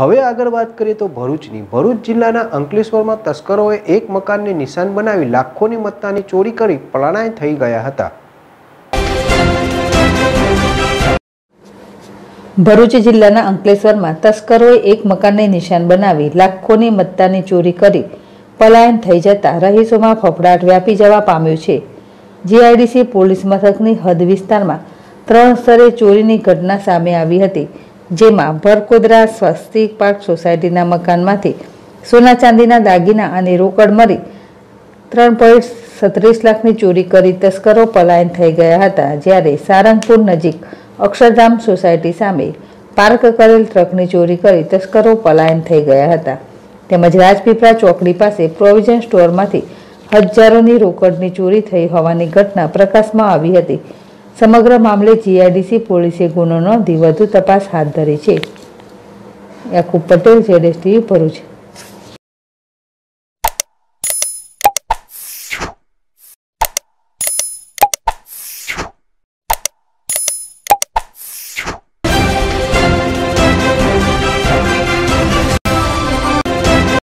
હવે આગળ વાત કરીએ તો ભરૂચની. ભરૂચ જિલ્લાના અંકલેશ્વરમાં તસ્કરોએ એક મકાનને નિશાન બનાવી લાખોની મત્તાની ચોરી કરી પલાણાય થઈ ગયા હતા. ભરૂચ જિલ્લાના અંકલેશ્વરમાં તસ્કરોએ એક મકાનને નિશાન બનાવી લાખોની મત્તાની ચોરી કરી પલાયન થઈ જતા રહીશોમાં ફફડાટ વ્યાપી જવા પામ્યો છે. જીઆઈડીસી પોલીસ મથકની હદ વિસ્તારમાં ત્રણ સ્તરે ચોરીની ઘટના સામે આવી હતી. જેમાં ભરકોદરા સ્વસ્તિક પાર્ક સોસાયટીના મકાનમાંથી સોના ચાંદીના દાગીના અને રોકડ મળી ત્રણ પોઈન્ટ સત્રીસ લાખની ચોરી કરી તસ્કરો પલાયન થઈ ગયા હતા, જ્યારે સારંગપુર નજીક અક્ષરધામ સોસાયટી સામે પાર્ક કરેલ ટ્રકની ચોરી કરી તસ્કરો પલાયન થઈ ગયા હતા. તેમજ રાજપીપળા ચોકડી પાસે પ્રોવિઝન સ્ટોરમાંથી હજારોની રોકડની ચોરી થઈ હોવાની ઘટના પ્રકાશમાં આવી હતી. સમગ્ર મામલે જીઆઈડીસી પોલીસે ગુનો નોંધી વધુ તપાસ હાથ ધરી છે. યાકુબ પટેલ જેડેસ ટીવી ભરૂચ.